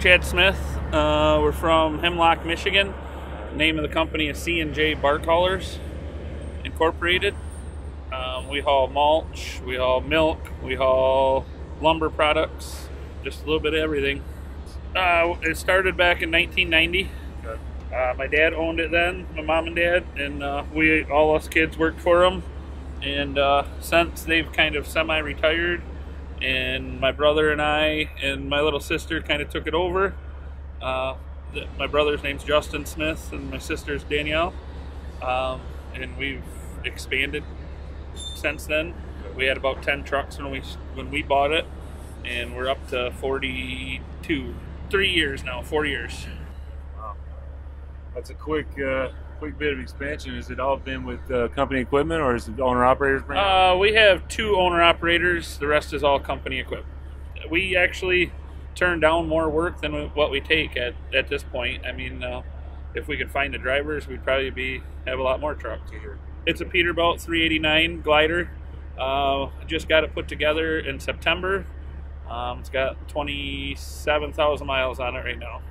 Chad Smith. Uh, we're from Hemlock, Michigan. name of the company is C&J Bark Haulers Incorporated. Um, we haul mulch, we haul milk, we haul lumber products, just a little bit of everything. Uh, it started back in 1990. Uh, my dad owned it then, my mom and dad, and uh, we all us kids worked for them. And uh, since they've kind of semi-retired, and my brother and I and my little sister kind of took it over. Uh, the, my brother's name's Justin Smith, and my sister's Danielle, um, and we've expanded since then. We had about ten trucks when we when we bought it, and we're up to forty-two, three years now, four years. Wow, that's a quick. Uh quick bit of expansion. Has it all been with uh, company equipment, or is it owner operators? Uh, we have two owner operators. The rest is all company equipment. We actually turn down more work than what we take at, at this point. I mean, uh, if we could find the drivers, we'd probably be have a lot more trucks. here. It's a Peterbilt 389 glider. Uh, just got it put together in September. Um, it's got 27,000 miles on it right now.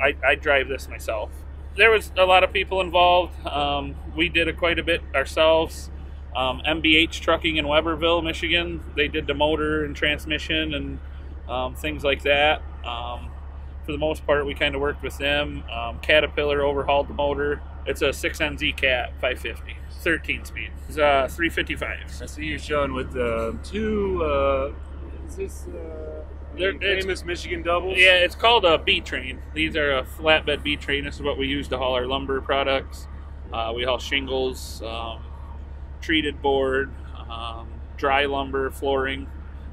I, I drive this myself there was a lot of people involved. Um, we did it quite a bit ourselves. Um, MBH Trucking in Webberville, Michigan, they did the motor and transmission and um, things like that. Um, for the most part, we kind of worked with them. Um, Caterpillar overhauled the motor. It's a 6NZ Cat 550, 13 speed. It's a 355. I see you're showing with uh, two. Uh, is this? Uh they're famous Michigan doubles. Yeah, it's called a B train. These are a flatbed B train. This is what we use to haul our lumber products. Uh, we haul shingles, um, treated board, um, dry lumber, flooring.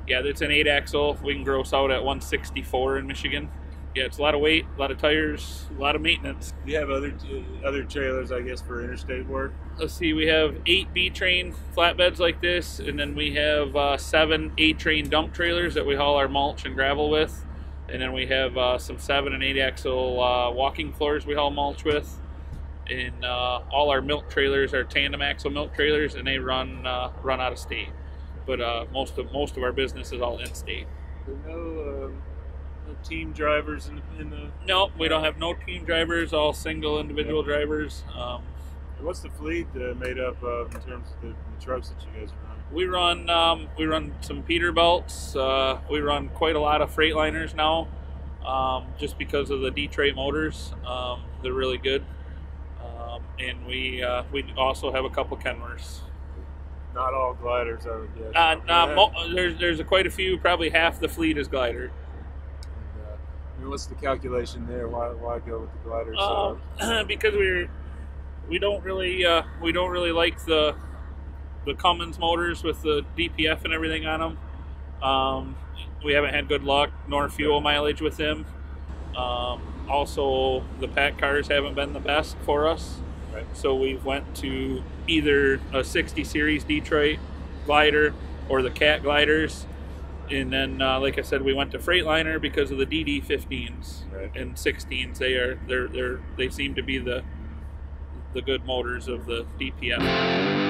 Yeah, it's an eight axle. We can gross out at 164 in Michigan yeah, it's a lot of weight, a lot of tires, a lot of maintenance. You have other other trailers, I guess, for interstate work. Let's see, we have eight B train flatbeds like this, and then we have uh, seven A train dump trailers that we haul our mulch and gravel with, and then we have uh, some seven and eight axle uh, walking floors we haul mulch with, and uh, all our milk trailers are tandem axle milk trailers, and they run uh, run out of state, but uh, most of most of our business is all in state. No um, no team drivers in the, in the no we don't have no team drivers all single individual yeah. drivers um, what's the fleet uh, made up of in terms of the, the, trucks that you guys run we run um, we run some peterbilts uh, we run quite a lot of freightliners now um, just because of the detroit motors um, they're really good um, and we uh, we also have a couple kenworths not all gliders, I would guess. Uh, mo- there's there's a, quite a few. Probably half the fleet is glider what's the calculation there? Why, why go with the gliders? Uh, because we're we don't really uh, we don't really like the the Cummins motors with the DPF and everything on them. Um, we haven't had good luck nor fuel mileage with them. Um, also, the PACCARs haven't been the best for us. Right. So we went to either a 60 series Detroit glider or the Cat gliders and then uh, like I said, we went to Freightliner because of the DD15s right. and 16s. They are they're they're they seem to be the the good motors of the DPF.